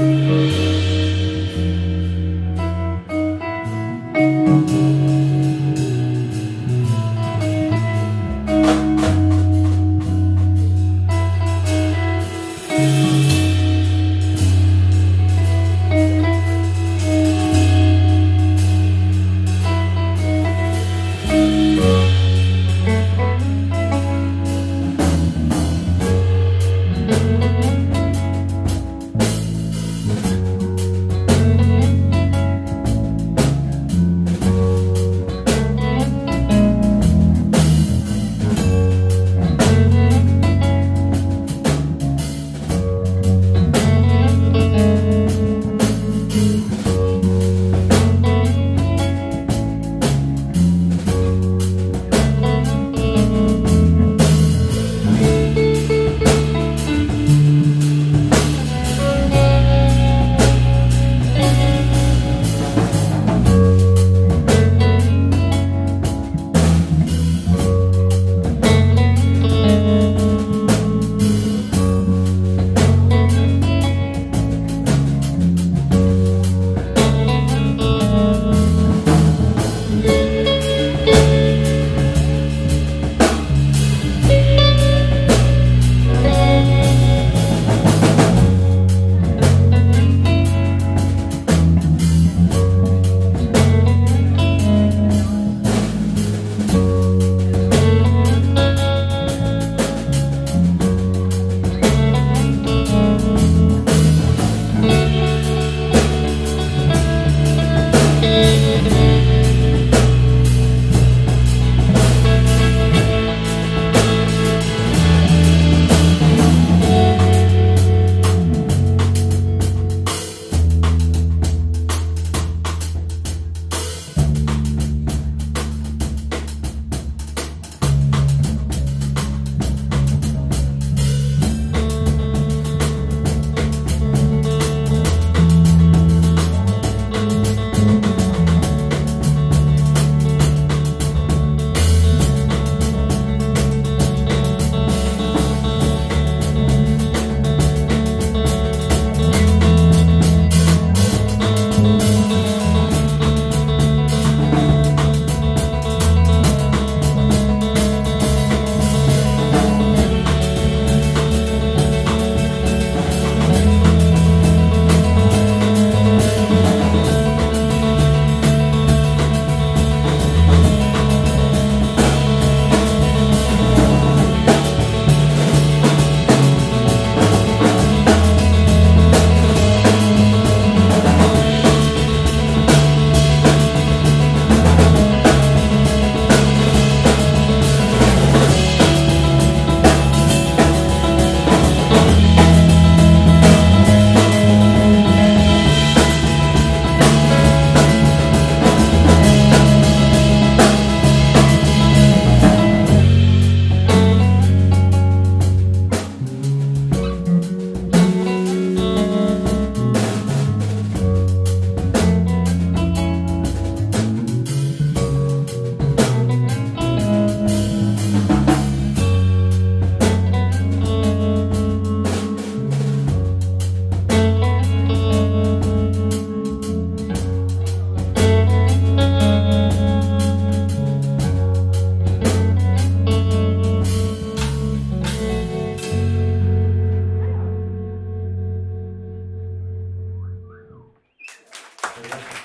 Música Gracias.